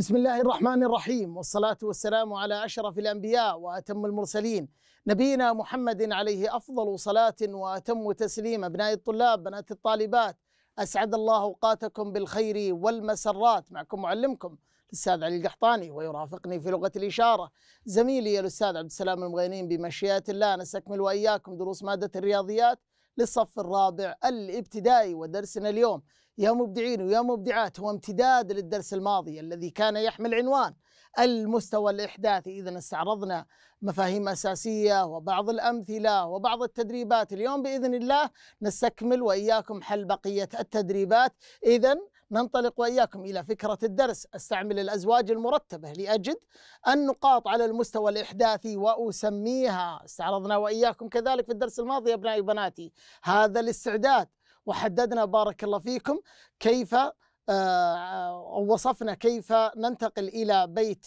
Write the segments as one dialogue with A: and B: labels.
A: بسم الله الرحمن الرحيم والصلاة والسلام على أشرف الأنبياء وأتم المرسلين. نبينا محمد عليه أفضل صلاة وأتم تسليم أبناء الطلاب بنات الطالبات. أسعد الله أوقاتكم بالخير والمسرات. معكم معلمكم الأستاذ علي القحطاني ويرافقني في لغة الإشارة. زميلي الأستاذ عبد السلام المغينين بمشيئة الله نستكمل وإياكم دروس مادة الرياضيات للصف الرابع الابتدائي ودرسنا اليوم. يا مبدعين ويا مبدعات هو امتداد للدرس الماضي الذي كان يحمل عنوان المستوى الإحداثي. إذا استعرضنا مفاهيم أساسية وبعض الأمثلة وبعض التدريبات. اليوم بإذن الله نستكمل وإياكم حل بقية التدريبات. إذا ننطلق وإياكم إلى فكرة الدرس. أستعمل الأزواج المرتبة لأجد النقاط على المستوى الإحداثي وأسميها. استعرضنا وإياكم كذلك في الدرس الماضي أبنائي وبناتي. هذا الاستعداد وحددنا بارك الله فيكم كيف أو وصفنا كيف ننتقل إلى بيت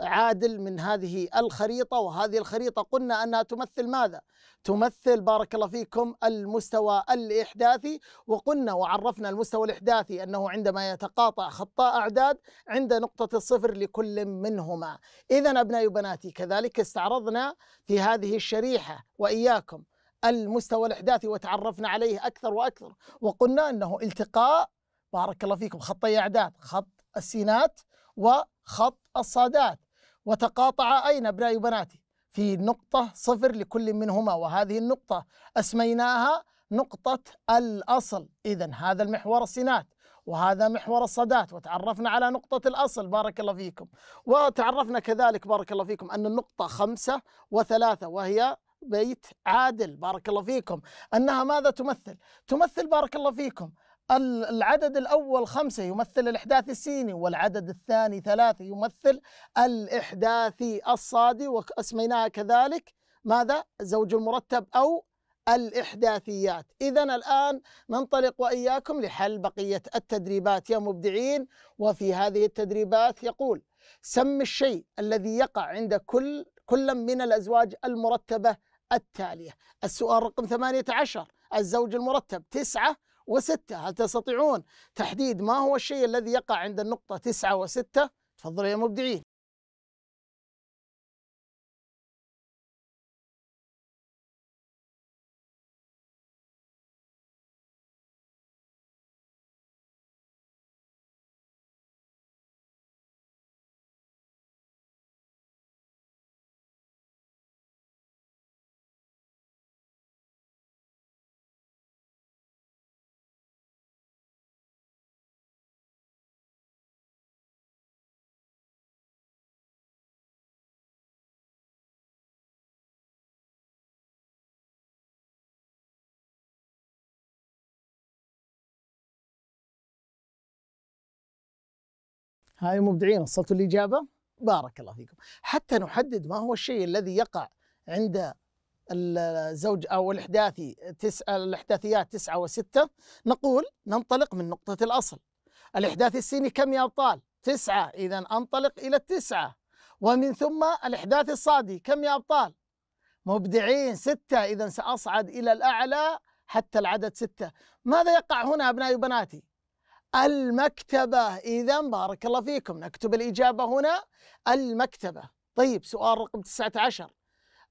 A: عادل من هذه الخريطة. وهذه الخريطة قلنا أنها تمثل ماذا؟ تمثل بارك الله فيكم المستوى الإحداثي. وقلنا وعرفنا المستوى الإحداثي أنه عندما يتقاطع خطاء أعداد عند نقطة الصفر لكل منهما. إذا أبنائي وبناتي كذلك استعرضنا في هذه الشريحة وإياكم. المستوى الإحداثي وتعرفنا عليه أكثر وأكثر. وقلنا أنه التقاء بارك الله فيكم خطي أعداد خط السينات وخط الصادات. وتقاطع أين أبنائي وبناتي؟ في نقطة صفر لكل منهما وهذه النقطة أسميناها نقطة الأصل. إذا هذا المحور السينات وهذا محور الصدات وتعرفنا على نقطة الأصل بارك الله فيكم. وتعرفنا كذلك بارك الله فيكم أن النقطة خمسة وثلاثة وهي بيت عادل بارك الله فيكم أنها ماذا تمثل؟ تمثل بارك الله فيكم العدد الأول خمسة يمثل الإحداث السيني والعدد الثاني ثلاثة يمثل الإحداثي الصادي وأسميناها كذلك ماذا؟ زوج المرتب أو الإحداثيات إذا الآن ننطلق وإياكم لحل بقية التدريبات يا مبدعين وفي هذه التدريبات يقول سم الشيء الذي يقع عند كل كل من الأزواج المرتبة التالية. السؤال رقم 18 الزوج المرتب تسعة وستة. هل تستطيعون تحديد ما هو الشيء الذي يقع عند النقطة تسعة وستة؟ تفضلوا يا مبدعين. هاي مبدعين وصلتوا الإجابة؟ بارك الله فيكم. حتى نحدد ما هو الشيء الذي يقع عند الزوج أو الإحداثي تس... الإحداثيات تسعة وستة نقول ننطلق من نقطة الأصل. الإحداث السيني كم يا أبطال؟ تسعة. إذا أنطلق إلى التسعة. ومن ثم الإحداث الصادي كم يا أبطال؟ مبدعين ستة. إذا سأصعد إلى الأعلى حتى العدد ستة. ماذا يقع هنا أبنائي وبناتي؟ المكتبة. إذا بارك الله فيكم. نكتب الإجابة هنا. المكتبة. طيب سؤال رقم 19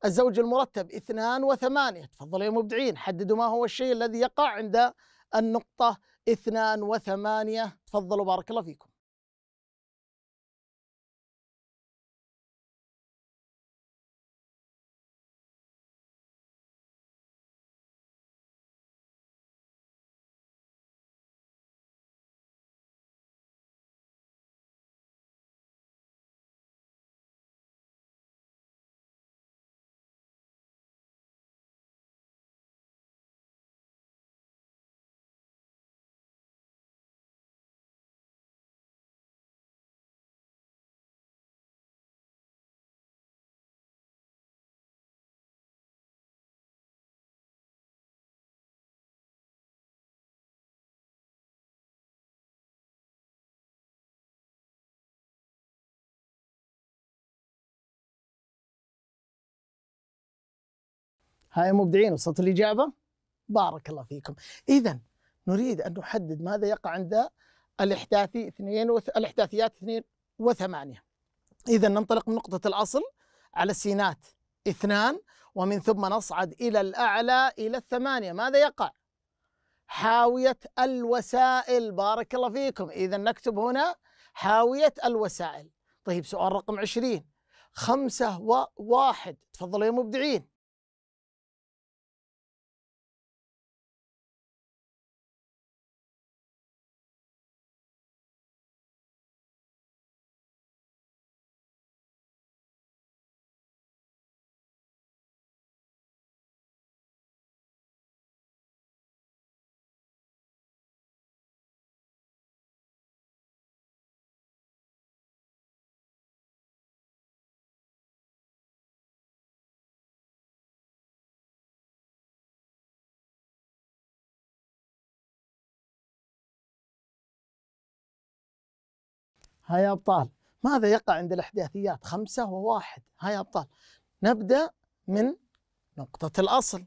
A: الزوج المرتب اثنان وثمانية. تفضلوا يا مبدعين حددوا ما هو الشيء الذي يقع عند النقطة اثنان وثمانية. تفضلوا بارك الله فيكم. هاي مبدعين وصلت الإجابة؟ بارك الله فيكم. إذا نريد أن نحدد ماذا يقع عند الإحداثي اثنين وث... الإحداثيات اثنين وثمانية. إذا ننطلق من نقطة الأصل على السينات اثنان ومن ثم نصعد إلى الأعلى إلى الثمانية. ماذا يقع؟ حاوية الوسائل. بارك الله فيكم. إذا نكتب هنا حاوية الوسائل. طيب سؤال رقم عشرين. خمسة وواحد تفضلوا يا مبدعين. ها يا أبطال. ماذا يقع عند الإحداثيات؟ خمسة وواحد. ها يا أبطال. نبدأ من نقطة الأصل.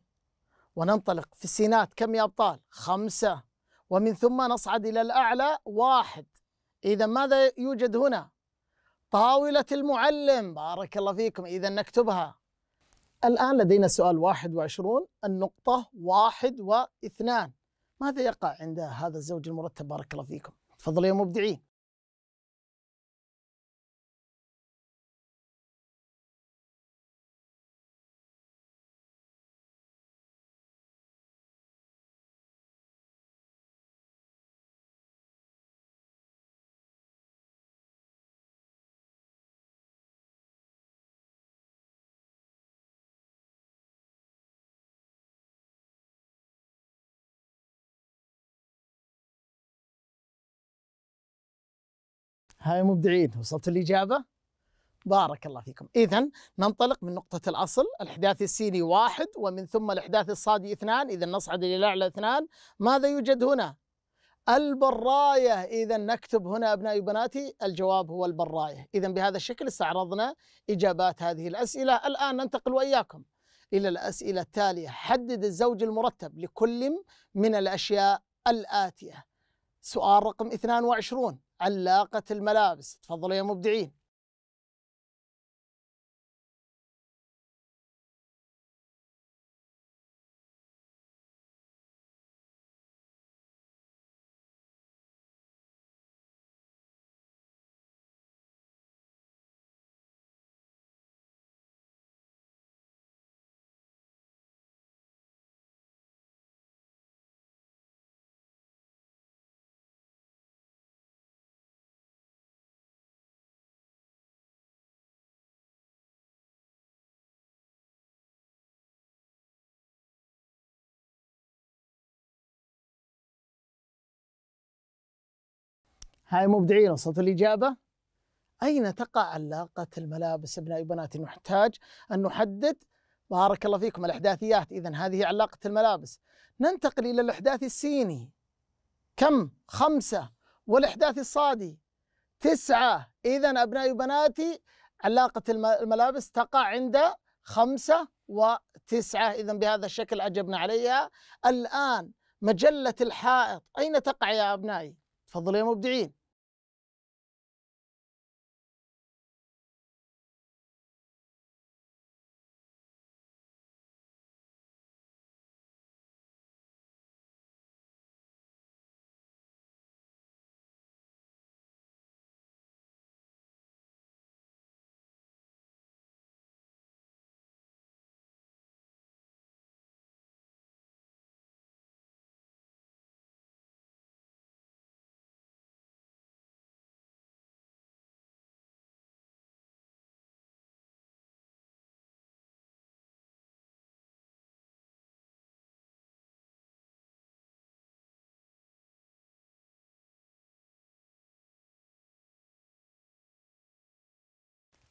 A: وننطلق في السينات. كم يا أبطال؟ خمسة. ومن ثم نصعد إلى الأعلى. واحد. إذا ماذا يوجد هنا؟ طاولة المعلم. بارك الله فيكم. إذا نكتبها. الآن لدينا سؤال واحد وعشرون. النقطة واحد واثنان. ماذا يقع عند هذا الزوج المرتب؟ بارك الله فيكم. تفضلوا يا مبدعين. هاي مبدعين وصلت الإجابة؟ بارك الله فيكم. إذا ننطلق من نقطة الأصل الإحداث السيني واحد ومن ثم الإحداث الصادي اثنان إذا نصعد إلى الأعلى اثنان. ماذا يوجد هنا؟ البراية. إذا نكتب هنا أبنائي وبناتي الجواب هو البراية. إذا بهذا الشكل استعرضنا إجابات هذه الأسئلة. الآن ننتقل وإياكم إلى الأسئلة التالية. حدد الزوج المرتب لكل من الأشياء الآتية. سؤال رقم 22 علاقة الملابس. تفضلوا يا مبدعين. هاي مبدعين وصلت الإجابة. أين تقع علاقة الملابس أبنائي وبناتي نحتاج أن نحدد. بارك الله فيكم الإحداثيات. إذا هذه علاقة الملابس. ننتقل إلى الإحداث السيني. كم؟ خمسة. والإحداث الصادي. تسعة. إذا أبنائي وبناتي علاقة الملابس تقع عند خمسة وتسعة. إذا بهذا الشكل أجبنا عليها. الآن مجلة الحائط. أين تقع يا أبنائي؟ تفضلوا يا مبدعين.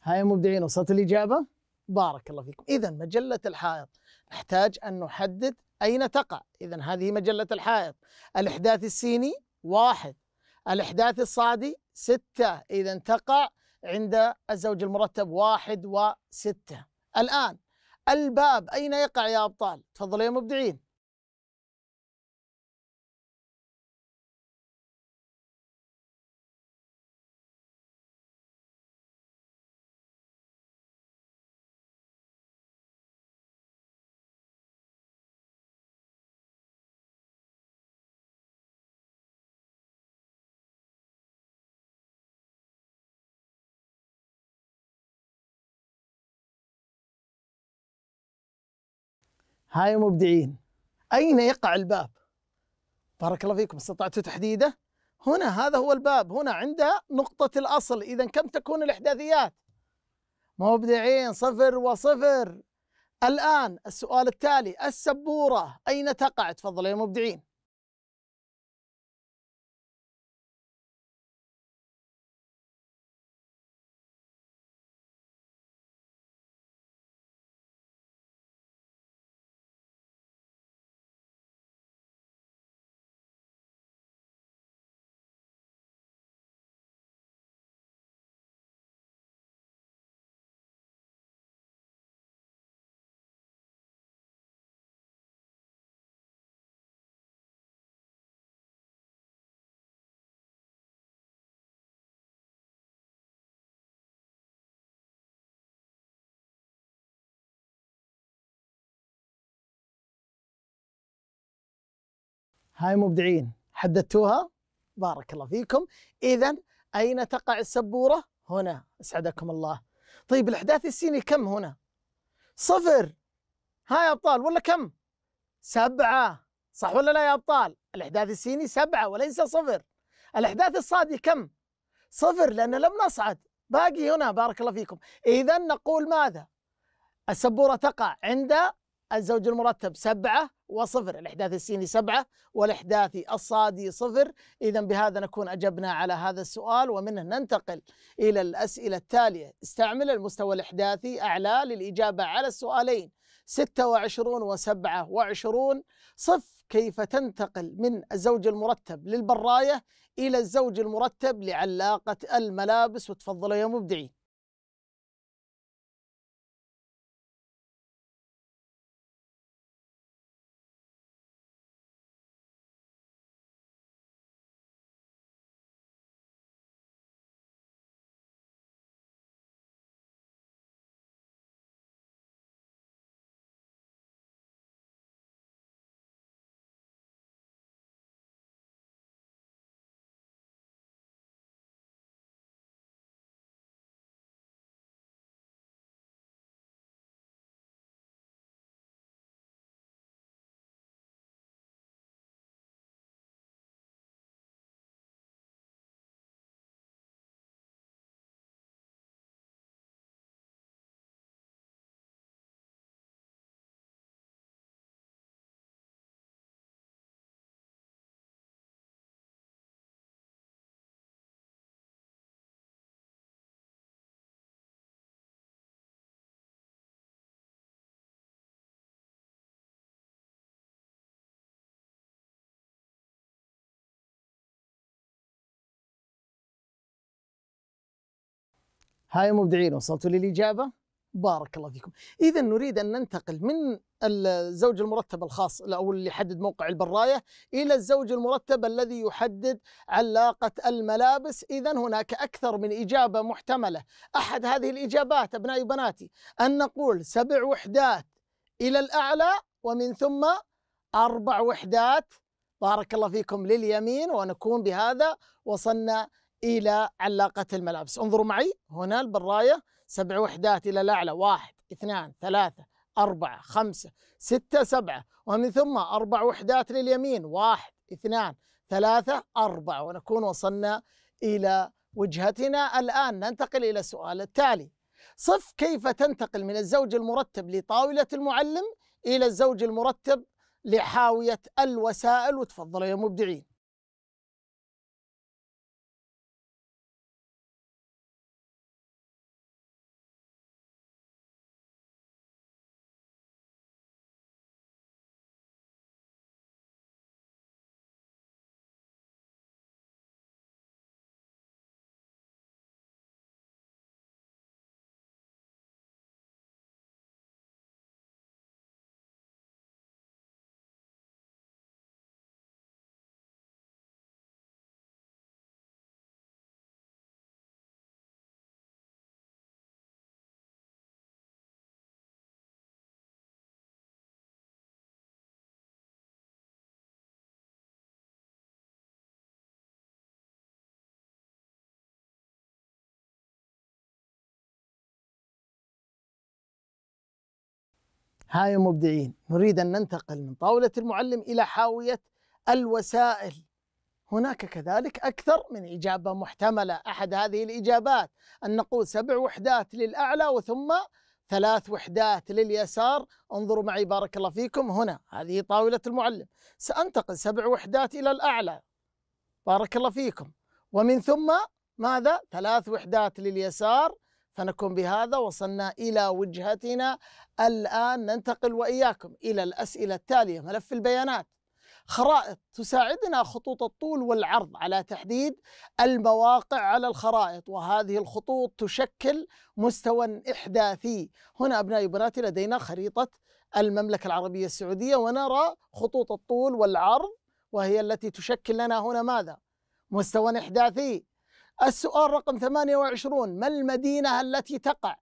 A: هاي مبدعين وصلت الإجابة؟ بارك الله فيكم. إذا مجلة الحائط نحتاج أن نحدد أين تقع. إذا هذه مجلة الحائط. الإحداث السيني واحد الإحداث الصادي ستة. إذا تقع عند الزوج المرتب واحد وستة. الآن الباب أين يقع يا أبطال؟ تفضلوا يا مبدعين. هاي مبدعين أين يقع الباب؟ بارك الله فيكم استطعتوا تحديده؟ هنا هذا هو الباب هنا عند نقطة الأصل إذا كم تكون الإحداثيات؟ مبدعين صفر وصفر الآن السؤال التالي السبورة أين تقع؟ تفضل يا مبدعين هاي مبدعين. حددتوها؟ بارك الله فيكم. إذا أين تقع السبورة؟ هنا. أسعدكم الله. طيب الإحداث السيني كم هنا؟ صفر. ها يا أبطال. ولا كم؟ سبعة. صح ولا لا يا أبطال؟ الإحداث السيني سبعة وليس صفر. الإحداث الصادي كم؟ صفر لأن لم نصعد. باقي هنا. بارك الله فيكم. إذا نقول ماذا؟ السبورة تقع عند الزوج المرتب سبعة وصفر الإحداث السيني سبعة والإحداثي الصادي صفر. إذا بهذا نكون أجبنا على هذا السؤال ومنه ننتقل إلى الأسئلة التالية. استعمل المستوى الإحداثي أعلى للإجابة على السؤالين. 26 و27 صف كيف تنتقل من الزوج المرتب للبراية إلى الزوج المرتب لعلاقة الملابس؟ وتفضلوا يا مبدعين. هاي مبدعين وصلتوا للإجابة بارك الله فيكم. إذا نريد أن ننتقل من الزوج المرتب الخاص أو اللي يحدد موقع البراية إلى الزوج المرتب الذي يحدد علاقة الملابس. إذا هناك أكثر من إجابة محتملة. أحد هذه الإجابات أبنائي وبناتي أن نقول سبع وحدات إلى الأعلى ومن ثم أربع وحدات. بارك الله فيكم لليمين ونكون بهذا وصلنا إلى علاقة الملابس. انظروا معي هنا البراية سبع وحدات إلى الأعلى واحد اثنان ثلاثة أربعة خمسة ستة سبعة ومن ثم أربع وحدات لليمين واحد اثنان ثلاثة أربعة ونكون وصلنا إلى وجهتنا الآن. ننتقل إلى السؤال التالي. صف كيف تنتقل من الزوج المرتب لطاولة المعلم إلى الزوج المرتب لحاوية الوسائل؟ وتفضلوا يا مبدعين. هاي مبدعين نريد أن ننتقل من طاولة المعلم إلى حاوية الوسائل. هناك كذلك أكثر من إجابة محتملة. أحد هذه الإجابات أن نقول سبع وحدات للأعلى وثم ثلاث وحدات لليسار. انظروا معي بارك الله فيكم. هنا هذه طاولة المعلم. سأنتقل سبع وحدات إلى الأعلى. بارك الله فيكم. ومن ثم ماذا؟ ثلاث وحدات لليسار. فنكون بهذا وصلنا إلى وجهتنا الآن ننتقل وإياكم إلى الأسئلة التالية. ملف البيانات. خرائط. تساعدنا خطوط الطول والعرض على تحديد المواقع على الخرائط وهذه الخطوط تشكل مستوى إحداثي. هنا أبنائي وبناتي لدينا خريطة المملكة العربية السعودية ونرى خطوط الطول والعرض وهي التي تشكل لنا هنا ماذا؟ مستوى إحداثي. السؤال رقم 28 ما المدينة التي تقع؟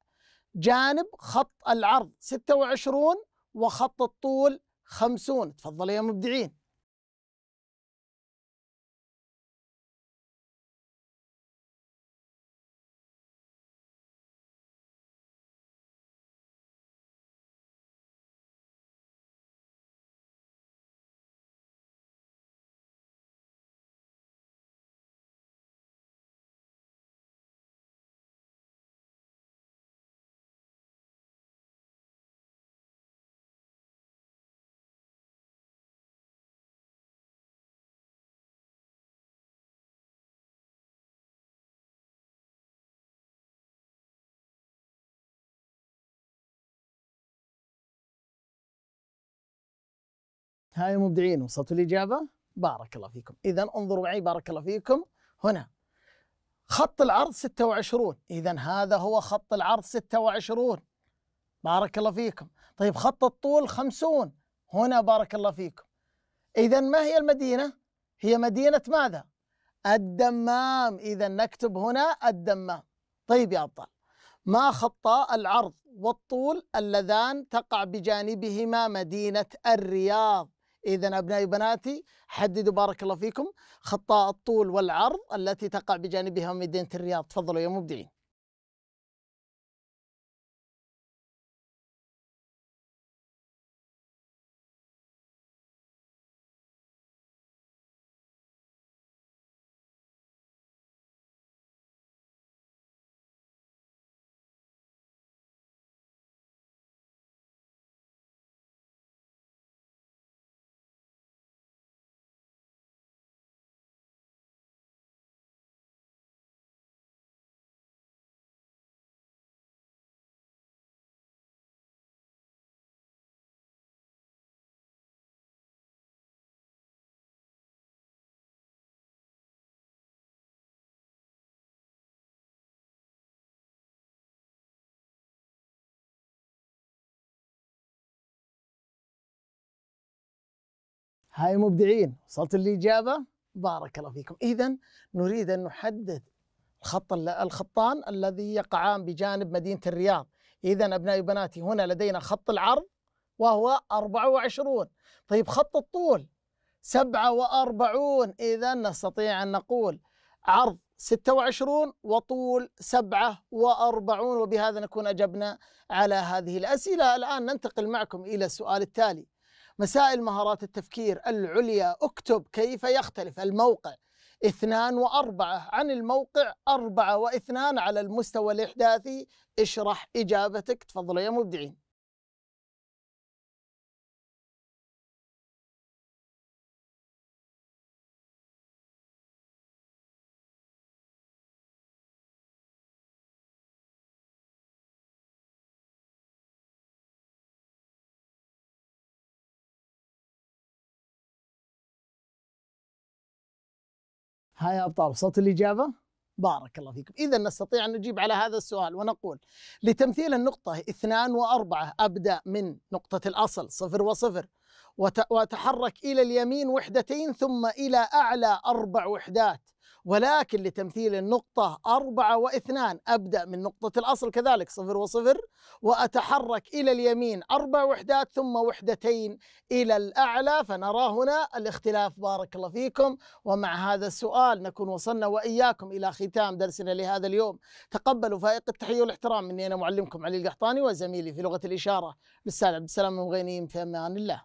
A: جانب خط العرض 26 وخط الطول 50 تفضلوا يا مبدعين. هاي مبدعين وصلتوا الإجابة. بارك الله فيكم. إذا انظروا معي بارك الله فيكم. هنا. خط العرض 26 إذا هذا هو خط العرض 26 بارك الله فيكم. طيب خط الطول 50 هنا بارك الله فيكم. إذا ما هي المدينة؟ هي مدينة ماذا؟ الدمام. إذا نكتب هنا الدمام. طيب يا أبطال ما خطا العرض والطول اللذان تقع بجانبهما مدينة الرياض؟ إذا أبنائي وبناتي حددوا بارك الله فيكم خطاء الطول والعرض التي تقع بجانبها مدينة الرياض. تفضلوا يا مبدعين. هاي مبدعين. وصلت الإجابة؟ بارك الله فيكم. إذا نريد أن نحدد الخط الخطان الذي يقعان بجانب مدينة الرياض. إذا أبنائي وبناتي هنا لدينا خط العرض وهو 24 طيب خط الطول 47 إذا نستطيع أن نقول عرض 26 وطول 47 وبهذا نكون أجبنا على هذه الأسئلة. الآن ننتقل معكم إلى السؤال التالي. مسائل مهارات التفكير العليا اكتب كيف يختلف الموقع. اثنان وأربعة عن الموقع أربعة وإثنان على المستوى الإحداثي. اشرح إجابتك. تفضلوا يا مبدعين. ها يا أبطال وصلت الإجابة؟ بارك الله فيكم إذا نستطيع أن نجيب على هذا السؤال ونقول لتمثيل النقطة اثنان وأربعة أبدأ من نقطة الأصل صفر وصفر وأتحرك إلى اليمين وحدتين ثم إلى أعلى أربع وحدات. ولكن لتمثيل النقطة أربعة واثنان أبدأ من نقطة الأصل كذلك صفر وصفر وأتحرك إلى اليمين أربع وحدات ثم وحدتين إلى الأعلى. فنرى هنا الاختلاف. بارك الله فيكم. ومع هذا السؤال نكون وصلنا وإياكم إلى ختام درسنا لهذا اليوم. تقبلوا فائق التحية والإحترام مني أنا معلمكم علي القحطاني وزميلي في لغة الإشارة الأستاذ عبد السلام المغينيم في أمان الله.